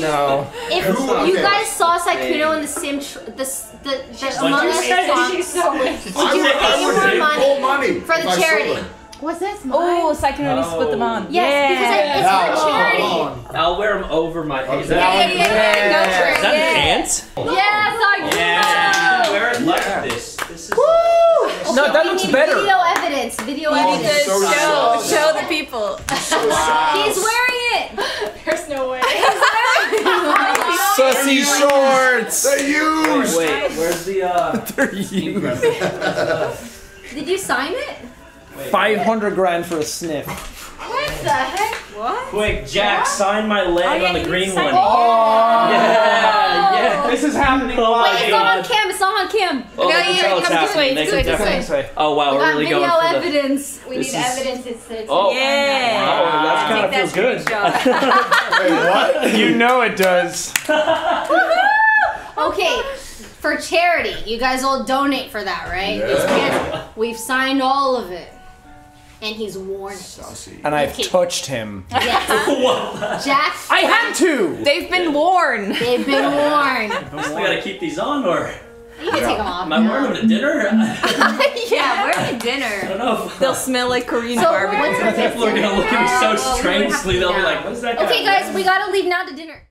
no. If Who- you okay. guys saw Sykkuno in the sim, tr- the s- the, the Among Us She's song, so did you pay would more money? money for the if I sold charity. it. Was this mine? Oh, so I can only split them on. Yes, because I, it's Yeah. for charity. Oh, I'll wear them over my. Is Okay. Yeah, yeah, yeah, yeah, go for that yeah. ants? Yes, I yeah. Wear it like this. This is. No, that we looks need better. Video evidence. Video Oh, evidence. so show, sick. show the people. He's wearing it. There's no way. Sussy shorts. They used. Wait, where's the uh? They're used. Did you sign it? 500 grand for a sniff. What the heck? What? Quick, Jack, sign my leg Oh, yeah, on the green signed one. it. Oh. Yeah, yeah. This is happening Oh live. Wait, it's not on cam. It's not on cam. Oh, No, they can yeah, tell it's this way, happening. this way, this way. Oh wow, We we're really video going for the. evidence. We This need is- evidence. It's, it's Oh. Yeah. Oh, that kind of feels good. that screenshot. Wait, what? You know it does. Okay, for charity, you guys all donate for that, right? Yeah. These pants- We've signed all of it, and he's worn it. Saucy. And I've Okay. touched him. Yes, Jack. I had to. They've been worn. They've been worn. I gotta keep these on, or You can take them off. am I wearing them to dinner? I yeah, we're at don't dinner. They'll smell like Korean So barbecue. People are gonna look at me so we would have to strangely. They'll be like, "What's that guy?" Okay, guys, we gotta leave now to dinner.